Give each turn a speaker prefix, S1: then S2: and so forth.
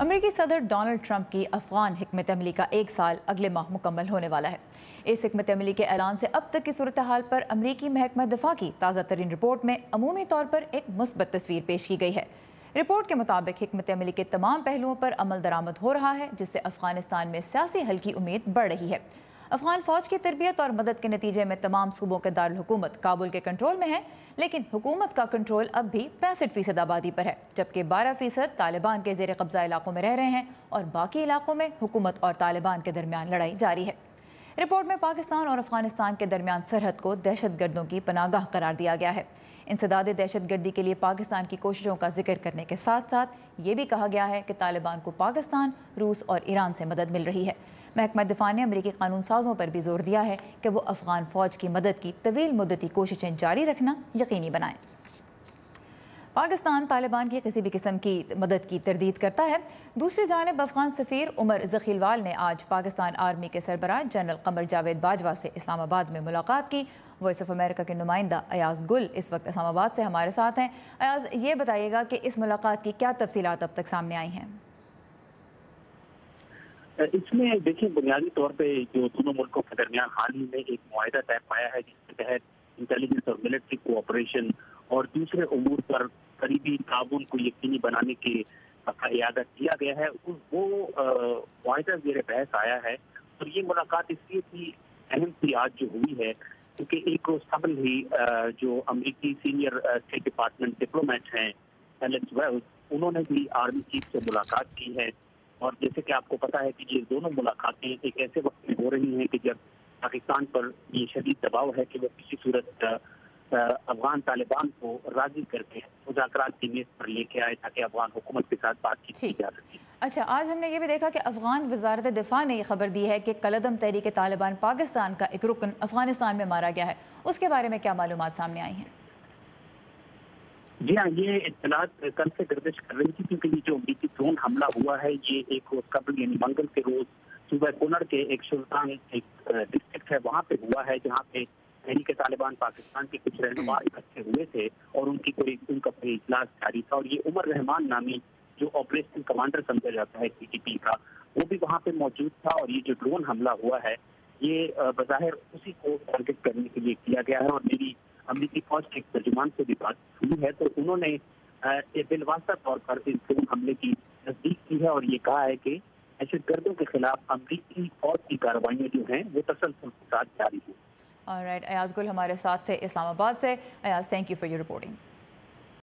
S1: امریکی صدر Donald Trump کی افغان حکمت عملی کا ایک سال اگلے ماہ مکمل ہونے والا ہے۔ اس حکمت عملی کے اعلان سے اب تک کی صورتحال پر امریکی محکمہ دفاع کی تازہ ترین رپورٹ میں عمومی طور پر ایک مثبت تصویر پیش کی گئی ہے۔ رپورٹ کے مطابق حکمت عملی کے تمام پہلوؤں پر عمل درآمد ہو رہا ہے، جس سے افغانستان میں سیاسی حل کی امید بڑھ رہی ہے۔ افغان فوج کی تربیت اور مدد کے نتیجے میں تمام صوبوں کے دارالحکومت کابل کے کنٹرول میں ہے لیکن حکومت کا کنٹرول اب بھی پینسٹھ فیصد آبادی پر ہے، جبکہ بارہ فیصد طالبان کے زیر قبضہ علاقوں میں رہ رہے ہیں اور باقی علاقوں میں حکومت اور طالبان کے درمیان لڑائی جاری ہے۔ رپورٹ میں پاکستان اور افغانستان کے درمیان سرحد کو دہشت گردوں کی پناہ گاہ قرار دیا گیا ہے۔ انسداد دہشت گردی کے لیے پاکستان کی کوششوں کا ذکر کرنے کے ساتھ ساتھ یہ بھی کہا گیا ہے کہ طالبان کو پاکستان، روس اور ایران سے مدد مل رہی ہے۔ محکمہ دفاع نے امریکی قانون سازوں پر بھی زور دیا ہے کہ وہ افغان فوج کی مدد کی طویل مدتی کوششیں جاری رکھنا یقینی بنائیں۔ پاکستان طالبان کی کسی بھی قسم کی مدد کی تردید کرتا ہے۔ دوسری جانب افغان سفیر عمر زخیلوال نے آج پاکستان آرمی کے سربراہ جنرل قمر جاوید باجوہ سے اسلام آباد میں ملاقات کی۔ وائس آف امریکہ کے نمائندہ ایاز گل اس وقت اسلام آباد سے ہمارے ساتھ ہیں۔ ایاز، یہ بتائیے گا کہ اس ملاقات کی کیا تفصیلات اب تک سامنے آئی ہیں؟
S2: اس میں دیکھیں، بنیادی طور پہ جو دونوں ملکوں کے درمیان حال ہی میں ایک معاہدہ طے پایا ہے، جس کے تحت انٹیلیجنس اور ملٹری کوآپریشن اور دوسرے امور پر قریبی تعاون کو یقینی بنانے کے کا اعادہ کیا گیا ہے۔ وہ معاہدہ زیر بحث آیا ہے اور یہ ملاقات اس لیے بھی اہم تھی آج جو ہوئی ہے، کیونکہ ایک روز قبل ہی جو امریکی سینئر اسٹیٹ ڈپارٹمنٹ ڈپلومیٹ ہیں ایلنس ویلز انہوں نے بھی آرمی چیف سے ملاقات کی ہے۔ اور جیسے کہ آپ کو پتا ہے کہ یہ دونوں ملاقاتیں ایک ایسے وقت میں ہو رہی ہیں کہ جب پاکستان پر یہ شدید دباؤ ہے کہ وہ کسی صورت افغان طالبان کو راضی کر کے مذاکرات کی میز پر لے کے آئے تاکہ افغان حکومت کے ساتھ بات چیت کی جا سکے۔
S1: اچھا آج ہم نے یہ بھی دیکھا کہ افغان وزارت دفاع نے یہ خبر دی ہے کہ کلدم تحریک طالبان پاکستان کا ایک رکن افغانستان میں مارا گیا ہے۔ اس کے بارے میں کیا معلومات سامنے آئی ہیں؟
S2: جی ہاں یہ اطلاعات کل سے گردش کر رہی تھی کیونکہ یہ جو امریکی ڈرون حملہ ہوا ہے، یہ ایک روز قبل یعنی منگل کے روز صوبہ کنڑ کے ایک سلطان، ایک ڈسٹرکٹ ہے، وہاں پہ ہوا ہے، جہاں پہ تحریک طالبان پاکستان کے کچھ رہنما اکٹھے ہوئے تھے اور ان کی کوئی، ان کا کوئی اجلاس جاری تھا اور یہ عمر رحمان نامی جو آپریشن کمانڈر سمجھا جاتا ہے سی ٹی پی کا، وہ بھی وہاں پہ موجود تھا اور یہ جو ڈرون حملہ ہوا ہے، یہ بظاہر اسی کو ٹارگیٹ کرنے کے لیے کیا گیا ہے اور میری امریکی فوج کے ترجمان سے بھی بات ہوئی ہے، تو انہوں نے بالواسطہ طور پر اس ڈرون حملے کی تصدیق کی ہے اور یہ کہا ہے کہ دہشت گردوں کے خلاف امریکی فوج کی کارروائیاں جو ہیں، وہ تسلسل کے ساتھ جاری ہیں۔
S1: ایاز گل ہمارے ساتھ تھے اسلام آباد سے۔ Ayaz thank you for your reporting